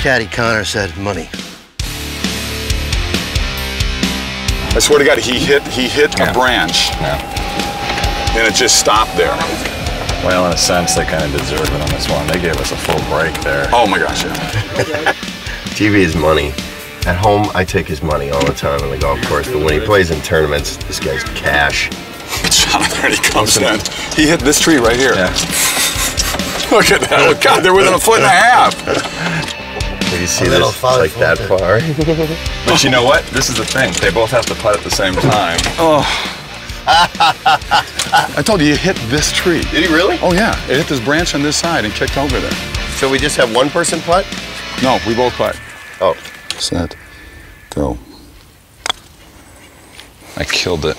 caddy Connor said money. I swear to God, he hit he hit a branch, and it just stopped there. Well, in a sense, they kind of deserve it on this one. They gave us a full break there. Oh my gosh, yeah. TV is money. At home, I take his money all the time on the golf course, but when he plays in tournaments, this guy's cash. Jonathan, he comes in. He hit this tree right here. Yeah. Look at that. God, they're within a foot and a half. Did you see A this? It's like that forward. far. But you know what? This is the thing. They both have to putt at the same time. Oh. I told you, you hit this tree. Did he really? Oh yeah, it hit this branch on this side and kicked over there. So we just have one person putt? No, we both putt. Oh. Set, go. I killed it.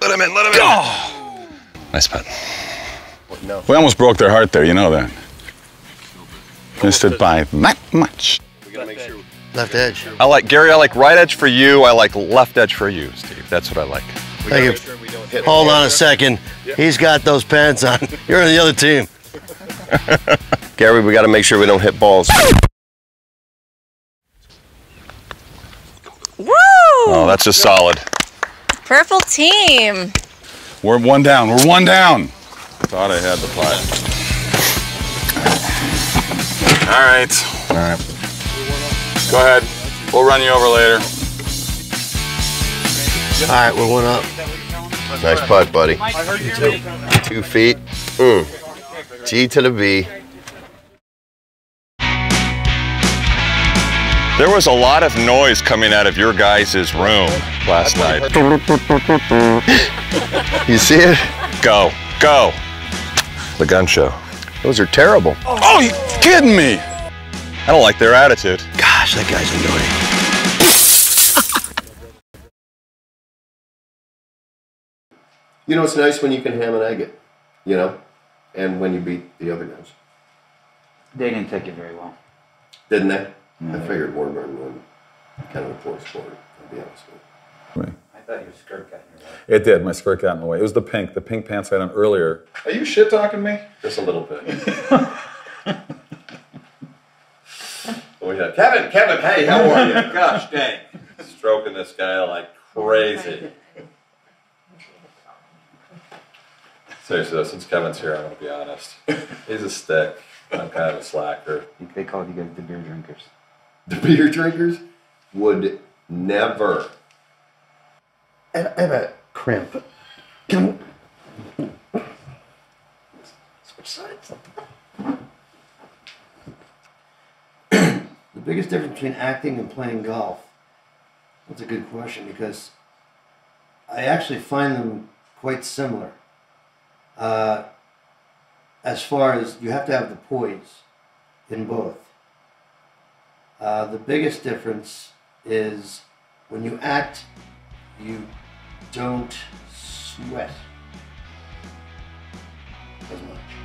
Let him in, let him in. Oh! Nice putt. No. We almost broke their heart there, you know that. Missed it by that much. We gotta make sure. Left edge. I like Gary. I like right edge for you. I like left edge for you, Steve. That's what I like. We Thank you. make sure we don't hit Hold on a second. He's got those pants on. You're on the other team. Gary, we gotta make sure we don't hit balls. Woo! Oh, that's just solid. Purple team. We're one down. We're one down. Thought I had the putt. All right. All right. Go ahead. We'll run you over later. All right, we're one up. Nice putt, buddy. You too. Two feet. Mm. G to the B. There was a lot of noise coming out of your guys' room last night. You see it? Go, go. The gun show. Those are terrible. Oh, you kidding me? I don't like their attitude. Gosh, that guy's annoying. You know, it's nice when you can ham and egg it, you know, and when you beat the other guys. They didn't take it very well. Didn't they? I figured Warburton would kind of a poor sport, I'll be honest with you. I thought your skirt got in your way. It did. My skirt got in the way. It was the pink, the pink pants I had on earlier. Are you shit talking me? Just a little bit. oh, yeah. Kevin, Kevin, hey, how are you? Gosh dang. Stroking this guy like crazy. Seriously, though, since Kevin's here, I'm going to be honest. He's a stick. I'm kind of a slacker. They called you guys the beer drinkers. The beer drinkers would never. I I have a cramp. Can biggest difference between acting and playing golf? That's a good question because I actually find them quite similar. Uh, as far as you have to have the poise in both. Uh, the biggest difference is when you act, you don't sweat as much.